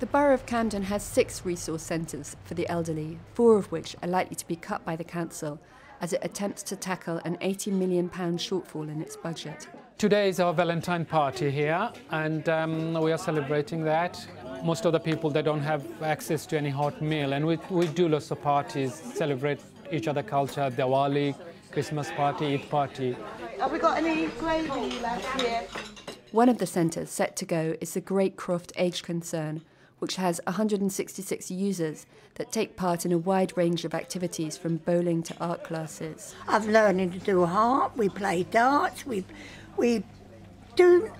The Borough of Camden has six resource centres for the elderly, four of which are likely to be cut by the Council as it attempts to tackle an £80 million shortfall in its budget. Today is our Valentine party here, and um, we are celebrating that. Most of the people they don't have access to any hot meal, and we, we do lots of parties, celebrate each other culture, Diwali, Christmas party, Eid party. Have we got any gravy left here? One of the centres set to go is the Great Croft Age Concern, which has 166 users that take part in a wide range of activities from bowling to art classes. I've learning to do harp, we play darts, we, we do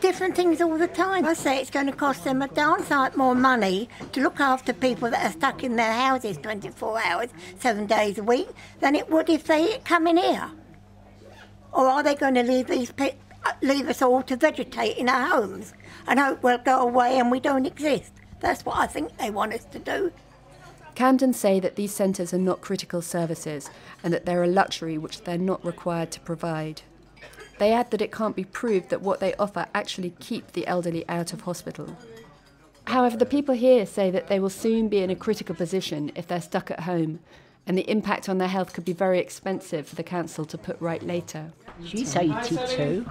different things all the time. I say it's going to cost them a darn sight more money to look after people that are stuck in their houses 24 hours, seven days a week, than it would if they come in here. Or are they going to leave these people? Leave us all to vegetate in our homes and hope we'll go away and we don't exist. That's what I think they want us to do. Camden say that these centres are not critical services and that they're a luxury which they're not required to provide. They add that it can't be proved that what they offer actually keep the elderly out of hospital. However, the people here say that they will soon be in a critical position if they're stuck at home, and the impact on their health could be very expensive for the council to put right later. She's 82.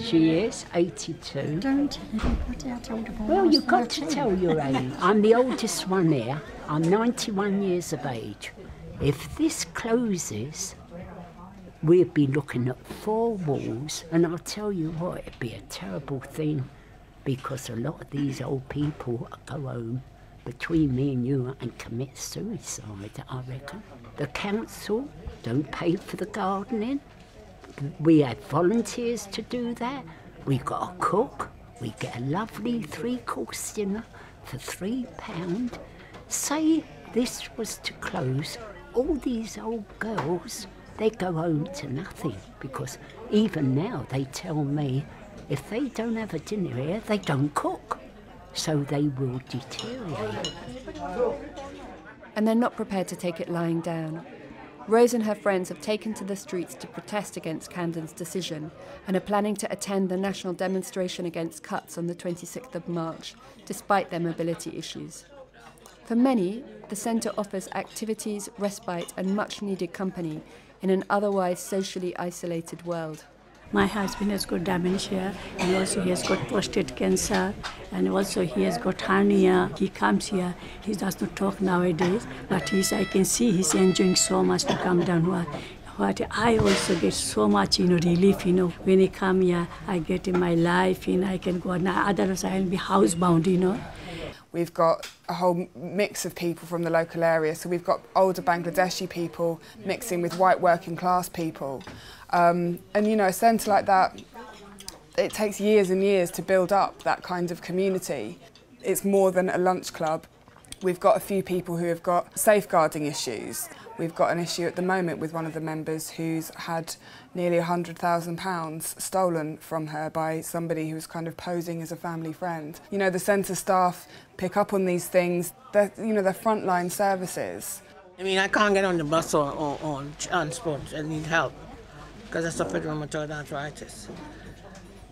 She is 82. Don't put out older boys. Well, you've got to tell your age. I'm the oldest one here. I'm 91 years of age. If this closes, we'd be looking at four walls, and I'll tell you what, it'd be a terrible thing because a lot of these old people go home between me and you and commit suicide, I reckon. The council don't pay for the gardening. We have volunteers to do that. We got a cook. We get a lovely three-course dinner for three pound. Say this was to close, all these old girls, they go home to nothing because even now they tell me if they don't have a dinner here, they don't cook. So they will deteriorate. And they're not prepared to take it lying down. Rose and her friends have taken to the streets to protest against Camden's decision and are planning to attend the national demonstration against cuts on the 26th of March, despite their mobility issues. For many, the centre offers activities, respite, and much needed company in an otherwise socially isolated world. My husband has got dementia and also he has got prostate cancer and also he has got hernia. He comes here, he does not talk nowadays, but he's, I can see he's enjoying so much to come down here. But I also get so much, you know, relief, you know, when I come here, I get in my life, and I can go, now otherwise I'll be housebound, you know. We've got a whole mix of people from the local area. So we've got older Bangladeshi people mixing with white working class people. Um, and you know, a centre like that, it takes years and years to build up that kind of community. It's more than a lunch club. We've got a few people who have got safeguarding issues. We've got an issue at the moment with one of the members who's had nearly £100,000 stolen from her by somebody who was kind of posing as a family friend. You know, the centre staff pick up on these things. They're, you know, they're frontline services. I mean, I can't get on the bus or, or, or transport. I need help because I suffered rheumatoid arthritis.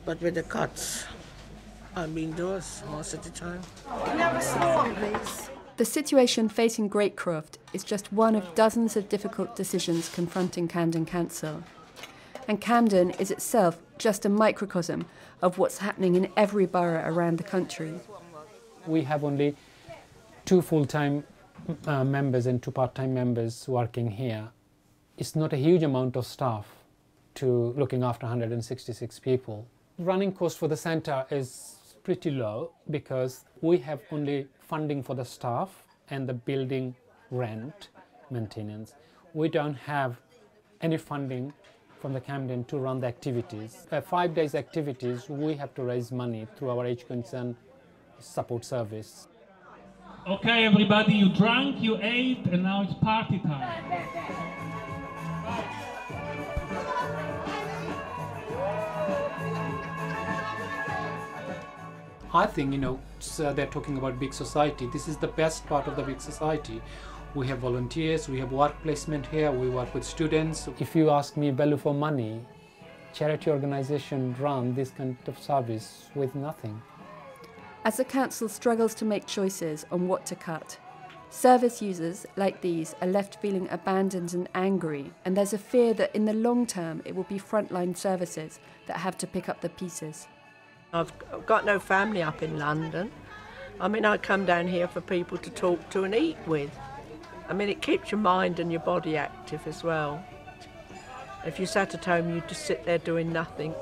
But with the cuts, I've been doors most of the time. Can you have a small please? The situation facing Great Croft is just one of dozens of difficult decisions confronting Camden Council. And Camden is itself just a microcosm of what's happening in every borough around the country. We have only two full-time uh, members and two part-time members working here. It's not a huge amount of staff to looking after 166 people. Running cost for the center is pretty low because we have only funding for the staff and the building rent maintenance. We don't have any funding from the Camden to run the activities. Uh, five days activities, we have to raise money through our age concern support service. Okay, everybody, you drank, you ate, and now it's party time. I think, you know, uh, they're talking about big society. This is the best part of the big society. We have volunteers, we have work placement here, we work with students. If you ask me value for money, charity organization run this kind of service with nothing. as the council struggles to make choices on what to cut. Service users like these are left feeling abandoned and angry, and there's a fear that in the long term it will be frontline services that have to pick up the pieces. I've got no family up in London. I mean, I come down here for people to talk to and eat with. I mean, it keeps your mind and your body active as well. If you sat at home, you'd just sit there doing nothing.